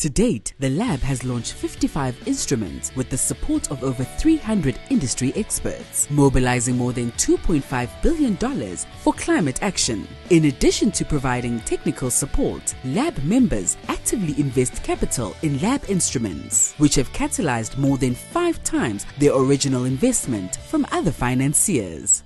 To date, the lab has launched 55 instruments with the support of over 300 industry experts, mobilizing more than $2.5 billion for climate action. In addition to providing technical support, lab members actively invest capital in lab instruments, which have catalyzed more than five times their original investment from other financiers.